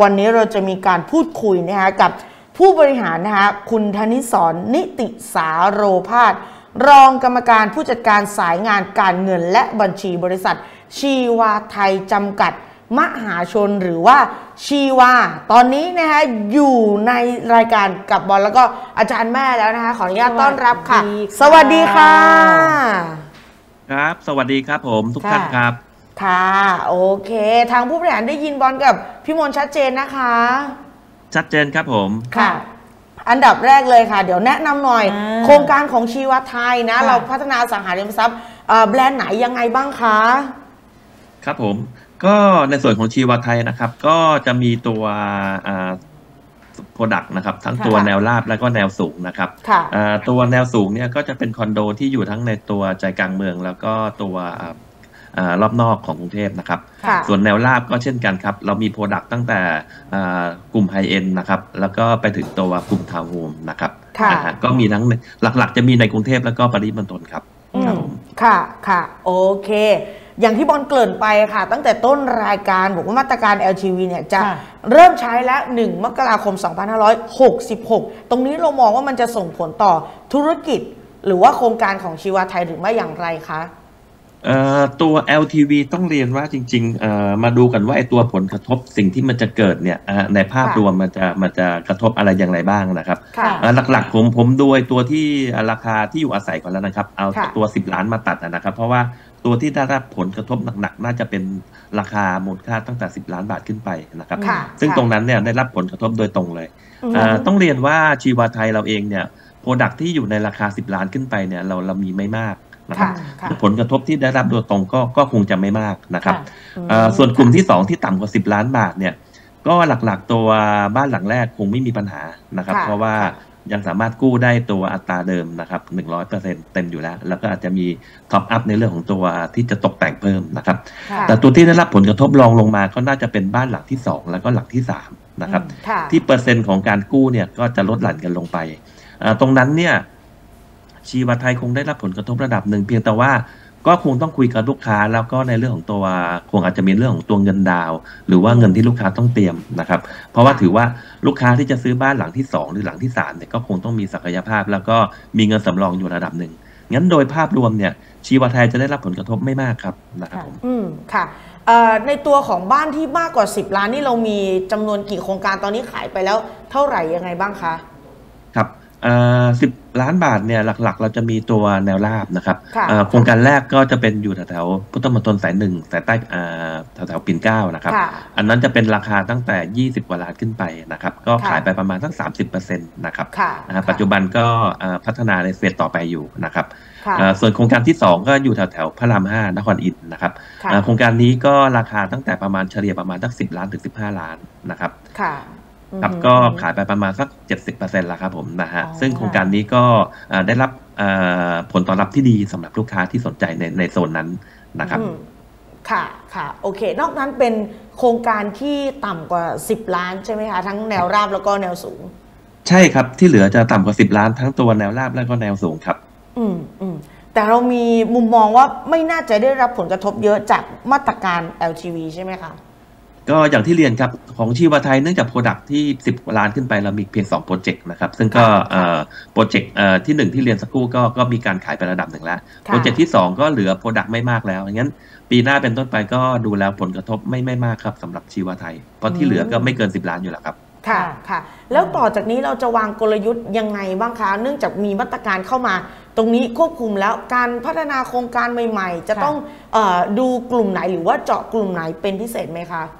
วันนี้เราจะมีการพูดคุยนะคะกับผู้บริหารนะคะคุณธนิสรนิติสาโรพาสรองกรรมการผู้จัดการสายงานการเงินและบัญชีบริษัท ชีวาไทยจำกัด มหาชนหรือว่าชีวา ตอนนี้นะคะอยู่ในรายการกับบอลแล้วก็อาจารย์แม่แล้วนะคะขออนุญาตต้อนรับค่ะสสวัวัสสดีดีค่ะค่ะ ครับ สวัสดีครับผมทุกท่านค่ะครับ ค่ะโอเค ทางผู้บริหารได้ยินบอลกับพี่มนต์ชัดเจนนะคะ ชัดเจนครับผมค่ะ อันดับแรกเลยค่ะ เดี๋ยวแนะนำหน่อยอ่าโครงการของชีวาทัยนะค่ะเราพัฒนาอสังหาริมทรัพย์เอ่อแบรนด์ไหนยังไงบ้างคะ ครับผมก็ในส่วนของชีวาทัยนะครับ ก็จะมีตัว product นะครับ ทั้งตัวค่ะแนวราบแล้วก็แนวสูงนะครับค่ะอ่าตัวแนวสูงเนี่ยก็จะเป็นคอนโดที่อยู่ทั้งในตัวใจกลางเมือง แล้วก็ตัวอ่าอ่า รอบนอกของกรุงเทพนะครับค่ะส่วนแนวราบก็เช่นกันครับ เรามี product ตั้งแต่อ่ากลุ่ม high-end นะครับ แล้วก็ไปถึงตัวกลุ่มทาวน์โฮมนะครับค่ะนะฮะก็มีทั้งในหลักๆ จะมีในกรุงเทพแล้วก็ปริมณฑลครับอืครับมผมค่ะค่ะ โอเค อย่างที่บอลเกริ่นไปค่ะ ตั้งแต่ต้นรายการบอกว่ามาตรการ LTV เนี่ยจะค่ะเริ่มใช้แล้ว 1 มกราคม 2566 ตรงนี้เรามองว่ามันจะส่งผลต่อธุรกิจ หรือว่าโครงการของชีวาไทยหรือไม่อย่างไรคะเอ่อ ตัว LTV ต้องเรียนว่าจริงๆเอ่อมาดูกันว่าไอ้ตัวผลกระทบสิ่งที่มันจะเกิดเนี่ยอ่าในภาพค่ะรวมมันจะมันจะกระทบอะไรอย่างไรบ้างนะครับค่ะอ่าหลักๆผมผมดูไอ้ตัวที่ราคาที่อยู่อาศัยก่อนแล้วนะครับ เอาค่ะตัว 10 ล้านมาตัดนะครับ เพราะว่าตัวที่ได้รับผลกระทบหนักๆ น่าจะเป็นราคามูลค่าตั้งแต่ 10 ล้านบาทขึ้นไปนะครับค่ะซึ่งค่ะตรงนั้นเนี่ยได้รับผลกระทบโดยตรงเลยอืมอ่าต้องเรียนว่าชีวาไทยเราเองเนี่ยโปรดักที่อยู่ในราคา 10 ล้านขึ้นไปเนี่ยเราเรามีไม่มาก นะครับค่ะค่ะผลกระทบที่ได้รับโดยตรงก็ก็คงจะไม่มากนะครับค่ะเอ่อส่วนกลุ่มที่ 2 ที่ต่ำกว่า 10 ล้านบาทเนี่ยก็หลักๆตัวบ้านหลังแรกคงไม่มีปัญหานะครับค่ะเพราะว่าค่ะยังสามารถกู้ได้ตัวอัตราเดิมนะครับ100%เต็มอยู่แล้ว แล้วก็อาจจะมีท็อปอัพในเรื่องของตัวที่จะตกแต่งเพิ่มนะครับค่ะแต่ตัวที่ได้รับผลกระทบรองลงมาก็น่าจะเป็นบ้านหลังที่ 2 แล้วก็หลังที่3นะครับค่ะที่เปอร์เซ็นต์ของการกู้เนี่ยก็จะลดหลั่นกันลงไปอ่าตรงนั้นเนี่ย ชีวไทยคงได้รับผลกระทบระดับหนึ่งเพียงแต่ว่าก็คงต้องคุยกับลูกค้าแล้วก็ในเรื่องของตัวคงอาจจะมีเรื่องของตัวเงินดาว หรือว่าเงินที่ลูกค้าต้องเตรียมนะครับ เพราะว่าถือว่าลูกค้าที่จะซื้อบ้านหลังที่ 2 หรือหลังที่3เนี่ยก็คงต้องมีศักยภาพ แล้วก็มีเงินสำรองอยู่ระดับหนึ่งงั้นโดยภาพรวมเนี่ยชีวไทยจะได้รับผลกระทบไม่มากครับนะครับผมอืมค่ะในตัวของบ้านที่มากกว่า 10 ล้านนี่เรามีจำนวนกี่โครงการตอนนี้ขายไปแล้วเท่าไหร่ยังไงบ้างคะ สิบล้านบาทเนี่ยหลักๆ เราจะมีตัวแนวราบนะครับค่ะเอ่อโครงการแรกก็จะเป็นอยู่แถวๆพุทธมณฑลสายหนึ่งสายใต้อ่าแถวๆปิ่นเกล้านะครับค่ะอันนั้นจะเป็นราคาตั้งแต่ 20กว่าล้านขึ้นไปนะครับ ก็ค่ะขายไปประมาณสัก30%นะครับค่ะนะฮะปัจจุบันก็อ่าพัฒนาในเฟสต่อไปอยู่นะครับค่ะเอ่อส่วนโครงการที่ 2 ก็อยู่แถวๆพระราม5นครอินทร์นะครับค่ะเอ่อโครงการนี้ก็ราคาตั้งแต่ประมาณเฉลี่ยประมาณสัก10 ล้านถึง 15 ล้านนะครับ ค่ะครับอืมก็ขายไปประมาณสัก 70%แล้วครับผมนะฮะอ๋อซึ่งโครงการนี้ก็เอ่อได้รับเอ่อผลตอบรับที่ดีสำหรับลูกค้าที่สนใจในในโซนนั้นนะครับอืมค่ะค่ะโอเค นอกนั้นเป็นโครงการที่ต่ำกว่า 10 ล้านใช่ไหมคะ ทั้งแนวราบแล้วก็แนวสูง ใช่ครับที่เหลือจะต่ำกว่า 10 ล้านทั้งตัวแนวราบและก็แนวสูงครับ อืมอืมแต่เรามีมุมมองว่าไม่น่าจะได้รับผลกระทบเยอะจากมาตรการ LTV ใช่ไหมคะ ก็อย่างที่เรียนครับของชีวาไทยเนื่องจากโปรดักที่ 10กว่าล้านขึ้นไปเรามีเพียง2 project นะครับซึ่งก็ค่ะเอ่อ project เอ่อที่ 1 ที่เรียนสักครู่ก็ก็มีการขายไประดับหนึ่งแล้วค่ะ project ที่ 2 ก็เหลือ product ไม่มากแล้วงั้น ปีหน้าเป็นต้นไปก็ดูแล้วผลกระทบไม่ไม่มากครับสำหรับชีวาทัยเพราะที่เหลือก็ไม่เกิน 10 ล้านอยู่แล้วครับค่ะค่ะค่ะแล้วต่อจากนี้เราจะวางกลยุทธ์ยังไงบ้างคะ เนื่องจากมีมาตรการเข้ามา ตรงนี้ควบคุมแล้วการพัฒนาโครงการใหม่ ๆ จะค่ะต้องเออดูกลุ่มไหนหรือว่าเจาะกลุ่มไหนเป็นพิเศษไหมคะเอ่อ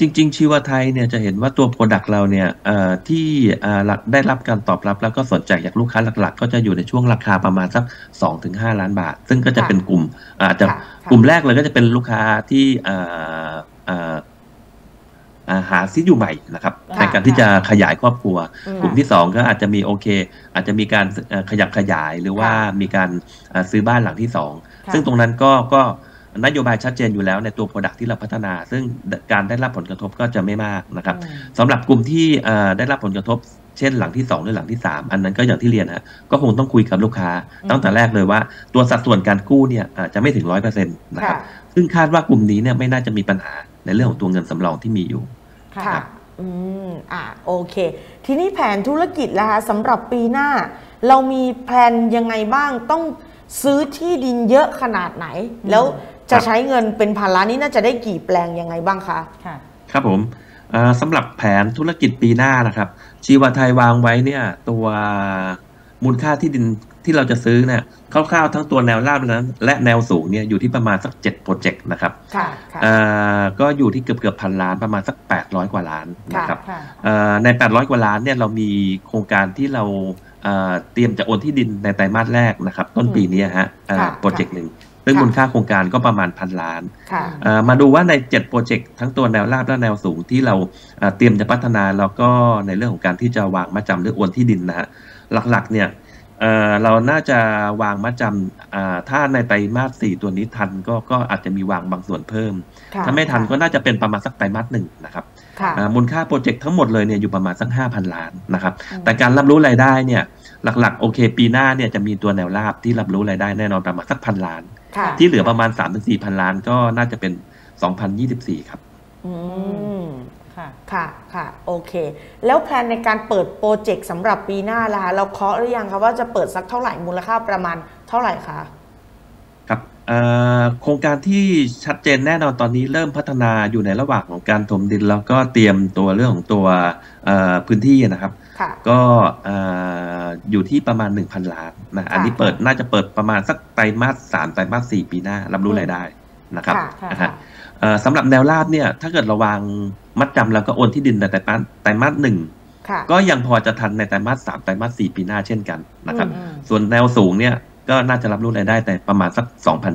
จริง ๆ ชีวาทัยเนี่ยจะเห็นว่าตัว product เราเนี่ยเอ่อที่เอ่อหลักได้รับการตอบรับแล้วก็สนใจจากลูกค้าหลัก ๆ ก็จะอยู่ในช่วงราคาประมาณสัก 2-5 ล้านบาท ซึ่งก็จะค่ะเป็นกลุ่มอาจจะค่ะค่ะกลุ่มแรกเลยก็จะเป็นลูกค้าที่เอ่อเอ่ออ่าหาซิอยู่ใหม่นะครับค่ะในการที่จะขยายครอบครัวอืมกลุ่มที่ 2 ก็อาจจะมีโอเค อาจจะมีการเอ่อขยับขยายหรือว่าค่ะมีการเอ่อซื้อบ้านหลังที่2ค่ะซึ่งตรงนั้นก็ก็ นโยบายชัดเจนอยู่แล้วในตัว Product ที่เราพัฒนา ซึ่งการได้รับผลกระทบก็จะไม่มากนะครับอืมสำหรับกลุ่มที่เอ่อได้รับผลกระทบเช่นหลังที่ 2 หรือหลังที่ 3 อันนั้นก็อย่างที่เรียนฮะก็คงต้องคุยกับลูกค้าตั้งแต่แรกเลยว่า ตัวสัดส่วนการกู้เนี่ยอาจจะไม่ถึงร้อยเปอร์เซ็นต์นะครับค่ะซึ่งคาดว่ากลุ่มนี้เนี่ยไม่น่าจะมีปัญหาในเรื่องของตัวเงินสำรองที่มีอยู่ค่ะค่ะอืมอ่าโอเค ทีนี้แผนธุรกิจล่ะคะสำหรับปีหน้า เรามีแผนยังไงบ้างต้องซื้อที่ดินเยอะขนาดไหน แล้ว จะครับใช้เงินเป็นพันล้านนี่น่าจะได้กี่แปลงยังไงบ้างคะค่ะครับผมเอ่อสำหรับแผนธุรกิจปีหน้านะครับ ชีวาไทยวางไว้เนี่ยตัวมูลค่าที่ดินที่เราจะซื้อเนี่ยคร่าวๆทั้งตัวแนวราบและและแนวสูงเนี่ยอยู่ที่ประมาณสัก7โปรเจกต์นะครับค่ะค่ะเอ่อก็อยู่ที่เกือบเกือบพันล้านประมาณสัก800กว่าล้านนะครับค่ะเอ่อใน800กว่าล้านเนี่ยเรามีโครงการที่เราเอ่อเตรียมจะโอนที่ดินในไตรมาสแรกนะครับ ต้นปีนี้ฮะเอ่อค่ะโปรเจกต์หนึ่ง ซึ่งค่ะมูลค่าโครงการก็ประมาณพันล้านค่ะเอ่อมาดูว่าใน 7 โปรเจกต์ทั้งตัวแนวราบและแนวสูงที่เราเอ่อเตรียมจะพัฒนาแล้วก็ในเรื่องของการที่จะวางมาจำหรือโอนที่ดินนะฮะหลักๆเนี่ยเอ่อเราน่าจะวางมาจำอ่าถ้าในไตรมาสสี่ตัวนี้ทันก็ก็อาจจะมีวางบางส่วนเพิ่มค่ะถ้าไม่ทันก็น่าจะเป็นประมาณสักไตรมาสหนึ่งนะครับค่ะอ่ามูลค่าโปรเจกต์ทั้งหมดเลยเนี่ยอยู่ประมาณสักห้าพันล้านนะครับอืมแต่การรับรู้รายได้เนี่ยหลักๆ โอเค ปีหน้าเนี่ยจะมีตัวแนวราบที่รับรู้รายได้แน่นอนประมาณสักพันล้านค่ะ ที่เหลือประมาณ3าถึงสี่พันล้านก็น่าจะเป็น 2024 ครับอืมค่ะค่ะค่ะโอเค แล้วแพลนในการเปิดโปรเจกต์สำหรับปีหน้าล่ะคะเราเคาะหรือยังคะว่าจะเปิดสักเท่าไหร่มูลค่าประมาณเท่าไหร่คะครับเอ่อโครงการที่ชัดเจนแน่นอนตอนนี้เริ่มพัฒนาอยู่ในระหว่างของการถมดิน แล้วก็เตรียมตัวเรื่องของตัวเอ่อพื้นที่นะครับค่ะ ก็เอ่ออยู่ที่ประมาณ 1,000 ล้านนะอันนี้เปิดน่าจะเปิดประมาณสักไตรมาสสามไตรมาสสี่ปีหน้ารับรู้รายได้นะครับค่ะค่ะนะฮะเอ่อสำหรับแนวราบเนี่ยถ้าเกิดเระวางมัดจำแล้วก็โอนที่ดินในไตรมาสไตรมาสหนึ่งค่ะก็ยังพอจะทันในไตรมาสสามไตรมาสสี่ปีหน้าเช่นกันนะครับอืมส่วนแนวสูงเนี่ยก็น่าจะรับรู้รายได้แต่ประมาณสัก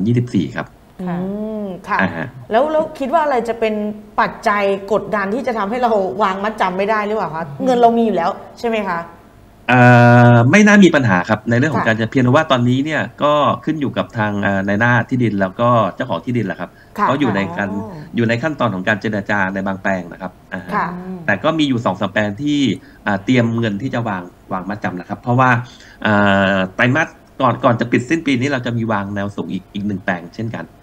2024 ครับอื ค่ะมค่ะอ่าฮะแล้วแล้วคิดว่าอะไรจะเป็นปัจจัยกดดันที่จะทำให้เราวางมัดจำไม่ได้หรือเปล่าคะเงินเรามีอยู่แล้วใช่ไหมคะเอ่อไม่น่ามีปัญหาครับในเรื่องของค่ะการจะเพียงแต่ว่าตอนนี้เนี่ยก็ขึ้นอยู่กับทางเอ่อในหน้าที่ดินแล้วก็เจ้าของที่ดินแหละครับค่ะเขาอยู่ในการอ๋ออยู่ในขั้นตอนของการเจรจาในบางแปลงนะครับอ่าฮะค่ะแต่ก็มีอยู่สองสามแปลงที่อ่าเตรียมเงินที่จะวางวางมาจำนะครับ เพราะว่าอ่าไตรมาสก่อนก่อนจะปิดสิ้นปีนี้เราจะมีวางแนวสูงอีกอีกหนึ่งแปลงเช่นกันค่ะนะฮะค่ะ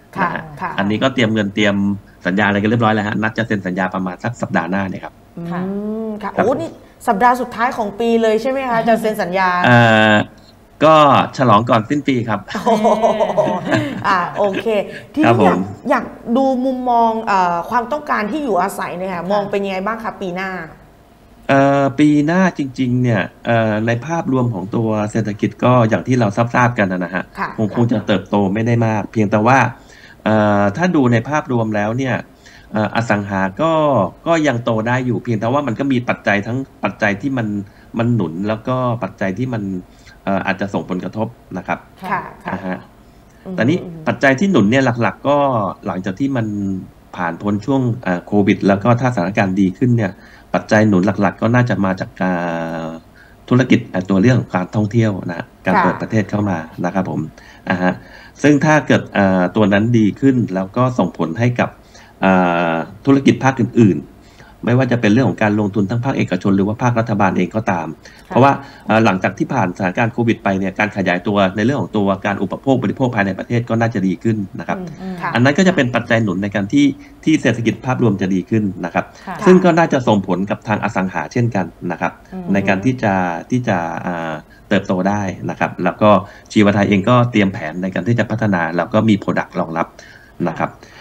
อันนี้ก็เตรียมเงินเตรียมสัญญาอะไรกันเรียบร้อยแล้วฮะนัดจะเซ็นสัญญาประมาณสักสัปดาห์หน้าเนี่ยครับอืค่ะมค่ะครับโอ้นี่สัปดาห์สุดท้ายของปีเลยใช่ไหมคะจะเซ็นสัญญาเอ่อก็ฉลองก่อนสิ้นปีครับโอ้โหอ่าโอเค ทีครันี้บอยากผมอยากดูมุมมองเออความต้องการที่อยู่อาศัยเนี่ยค่ะมองเป็นยังไงบ้างคะปีหน้าเอ่อปีหน้าจริงๆเนี่ยเอ่อในภาพรวมของตัวเศรษฐกิจก็อย่างที่เราทราบๆกันนะฮะค่ะคงคงจะเติบโตไม่ได้มาก เพียงแต่ว่าเอ่อ ถ้าดูในภาพรวมแล้วเนี่ยเอ่ออสังหาก็ก็ยังโตได้อยู่เพียงแต่ว่ามันก็มีปัจจัยทั้งปัจจัยที่มันมันหนุนแล้วก็ปัจจัยที่มันเอ่ออาจจะส่งผลกระทบนะครับ ค่ะค่ะนะฮะอืมตอนนี้ปัจจัยที่หนุนเนี่ยหลัก ๆ ก็หลังจากที่มันผ่านพ้นช่วงเอ่อโควิด แล้วก็ถ้าสถานการณ์ดีขึ้นเนี่ย ปัจจัยหนุนหลัก ๆ ก็น่าจะมาจากการธุรกิจเอ่อตัวเรื่องของการท่องเที่ยวนะฮะการค่ะเปิดประเทศเข้ามานะครับผมอ่าฮะ ซึ่งถ้าเกิดตัวนั้นดีขึ้นแล้วก็ส่งผลให้กับธุรกิจภาคอื่น ไม่ว่าจะเป็นเรื่องของการลงทุนทั้งภาคเอกชน หรือว่าภาครัฐบาลเองก็ตาม เพราะว่าเอ่อหลังจากที่ผ่านสถานการณ์โควิดไปเนี่ยการขยายตัวในเรื่องของตัวการอุปโภคบริโภคภายในประเทศก็น่าจะดีขึ้นนะครับอืมอืมค่ะอันนั้นก็จะเป็นปัจจัยหนุนในการที่ที่เศรษฐกิจภาพรวมจะดีขึ้นนะครับค่ะซึ่งก็น่าจะส่งผลกับทางอสังหาเช่นกันนะครับอืมในการที่จะที่จะอ่าเติบโตได้นะครับ แล้วก็ชีวไทยเองก็เตรียมแผนในการที่จะพัฒนาแล้วก็มีโปรดักต์รองรับนะครับเอ่อ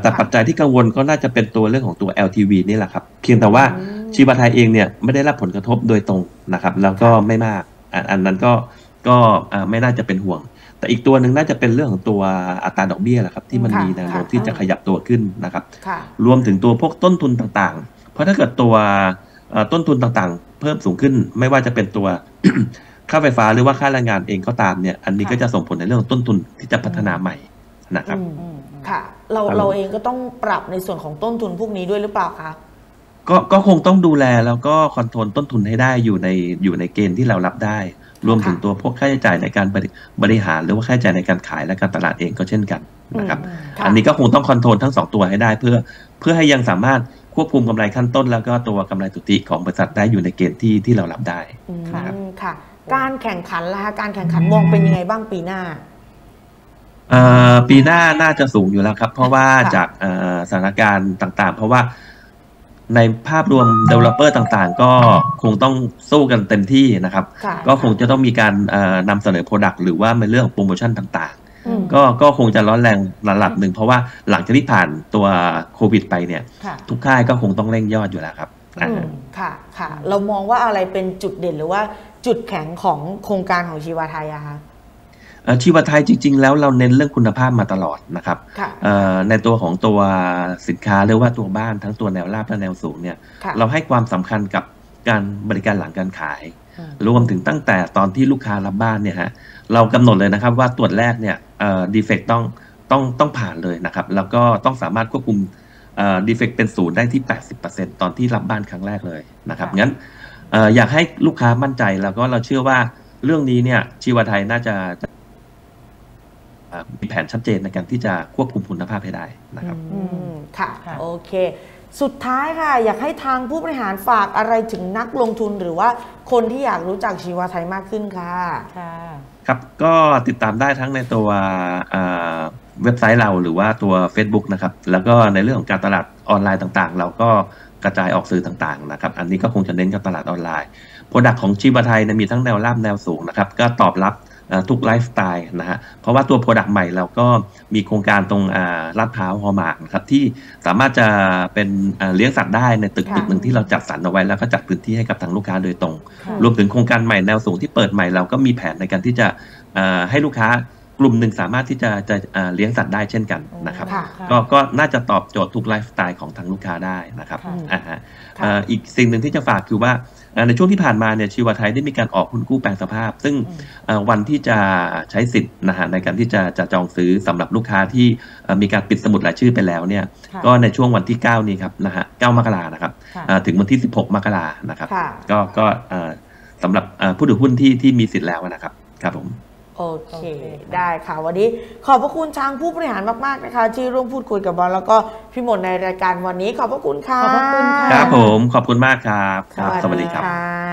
แต่ปัจจัยที่กังวลก็น่าจะเป็นตัวเรื่องของตัว LTV นี่แหละครับเพียงแต่ว่าอืมชีวไทยเองเนี่ยไม่ได้รับผลกระทบโดยตรงนะครับแล้วก็ไม่มากอันอันนั้นก็ก็อ่าไม่น่าจะเป็นห่วง แต่อีกตัวหนึ่งน่าจะเป็นเรื่องของตัวอัตราดอกเบี้ยแหละครับที่มันค่ะมีแนวโน้มค่ะที่จะขยับตัวขึ้นนะครับค่ะรวมถึงตัวพวกต้นทุนต่างๆ เพราะถ้าเกิดตัวเอ่อต้นทุนต่างๆ เพิ่มสูงขึ้นไม่ว่าจะเป็นตัวค่าไฟฟ้าหรือว่าค่าแรงงานเองก็ตามเนี่ยอันนี้ค่ะก็จะส่งผลในเรื่องของต้นทุนที่จะพัฒนาใหม่ นะครับอืมอืมค่ะ เราครับเราเองก็ต้องปรับในส่วนของต้นทุนพวกนี้ด้วยหรือเปล่าคะก็ก็คงต้องดูแลแล้วก็ control ต้นทุนให้ได้อยู่ในอยู่ในเกณฑ์ที่เรารับได้ รวมถึงตัวพวกค่าใช้จ่ายในการบริบริหารหรือว่าค่าใช้จ่ายในการขายและการตลาดเองก็เช่นกันนะครับอืมค่ะอันนี้ก็คงต้อง control ทั้งสองตัวให้ได้เพื่อ เพื่อให้ยังสามารถควบคุมกำไรขั้นต้น แล้วก็ตัวกำไรสุทธิของบริษัทได้อยู่ในเกณฑ์ที่ที่เรารับได้อืมค่ะค่ะ การแข่งขันล่ะคะการแข่งขันมองเป็นยังไงบ้างปีหน้าเอ่อ ปีหน้าน่าจะสูงอยู่แล้วครับ เพราะว่าค่ะจากเอ่อสถานการณ์ต่างๆ เพราะว่าในภาพรวม developer ต่างๆ ก็คงต้องสู้กันเต็มที่นะครับค่ะก็คงจะต้องมีการเอ่อนำเสนอ Product หรือว่าในเรื่องของโปรโมชั่นต่างอืมๆก็ก็คงจะร้อนแรงระดับหนึ่ง เพราะว่าหลังจากที่ผ่านตัวโควิดไปเนี่ยค่ะทุกค่ายก็คงต้องเร่งยอดอยู่แล้วครับอ่าอืมค่ะค่ะ เรามองว่าอะไรเป็นจุดเด่นหรือว่าจุดแข็งของโครงการของชีวาไทยอะคะเอ่อ ชีวไทยจริง ๆ แล้วเราเน้นเรื่องคุณภาพมาตลอดนะครับค่ะเอ่อในตัวของตัวสินค้าหรือว่าตัวบ้านทั้งตัวแนวราบและแนวสูงเนี่ยค่ะเราให้ความสำคัญกับการบริการหลังการขายอืมรวมถึงตั้งแต่ตอนที่ลูกค้ารับบ้านเนี่ยฮะเรากำหนดเลยนะครับว่าตรวจแรกเนี่ยเอ่อดีเฟกต้องต้องต้องผ่านเลยนะครับ แล้วก็ต้องสามารถควบคุมเอ่อดีเฟกเป็นศูนย์ได้ที่ 80%ตอนที่รับบ้านครั้งแรกเลยนะครับค่ะงั้นเอ่ออยากให้ลูกค้ามั่นใจแล้วก็เราเชื่อว่าเรื่องนี้เนี่ยชีวไทยน่าจะจะเอ่อ มีแผนชัดเจนในการที่จะควบคุมคุณภาพให้ได้นะครับอืมค่ะค่ะโอเค สุดท้ายค่ะ อยากให้ทางผู้บริหารฝากอะไรถึงนักลงทุนหรือว่าคนที่อยากรู้จักชีวาไทยมากขึ้นค่ะค่ะครับก็ติดตามได้ทั้งในตัวเอ่อเว็บไซต์เราหรือว่าตัว Facebook นะครับ แล้วก็ในเรื่องของการตลาดออนไลน์ต่างๆ เราก็กระจายออกสื่อต่างๆนะครับ อันนี้ก็คงจะเน้นกับตลาดออนไลน์ product ของชีวาทัยเนี่ยมีทั้งแนวราบแนวสูงนะครับ ก็ตอบรับเอ่อ ทุกไลฟ์สไตล์นะฮะเพราะว่าตัว product ใหม่เราก็มีโครงการตรงอ่าลาดพร้าว Hallmark นะครับที่สามารถจะเป็นเอ่อเลี้ยงสัตว์ได้ในตึกค่ะตึกหนึ่งที่เราจัดสรรเอาไว้แล้วก็จัดพื้นที่ให้กับทางลูกค้าโดยตรงค่ะรวมถึงโครงการใหม่แนวสูงที่เปิดใหม่เราก็มีแผนในการที่จะเอ่อให้ลูกค้ากลุ่มหนึ่งสามารถที่จะจะเอ่อเลี้ยงสัตว์ได้เช่นกันนะครับค่ะก็ก็น่าจะตอบโจทย์ทุกไลฟ์สไตล์ของทางลูกค้าได้นะครับค่ะอ่าฮะค่ะเอ่ออีกสิ่งหนึ่งที่จะฝากคือว่าเอ่อ ในช่วงที่ผ่านมาเนี่ยชีวไทยได้มีการออกหุ้นกู้แปลงสภาพ ซึ่งอืมเอ่อวันที่จะใช้สิทธิ์นะฮะในการที่จะจะจองซื้อสำหรับลูกค้าที่เอ่อมีการปิดสมุดรายชื่อไปแล้วเนี่ยค่ะก็ในช่วงวันที่ 9 นี้ครับนะฮะ9มกรานะครับค่ะเอ่อถึงวันที่ 16 มกรานะครับค่ะก็ก็เอ่อสำหรับเอ่อผู้ถือหุ้นที่ที่มีสิทธิ์แล้วนะครับครับผม โอเคโอเคค่ะได้ค่ะ วันนี้ขอบพระคุณทางผู้บริหารมาก ๆ นะคะ ที่ร่วมพูดคุยกับบอลแล้วก็พี่หมดในรายการวันนี้ขอบพระคุณค่ะ ขอบพระคุณค่ะ ครับผม ขอบคุณมากครับ ครับ สวัสดีครับค่ะ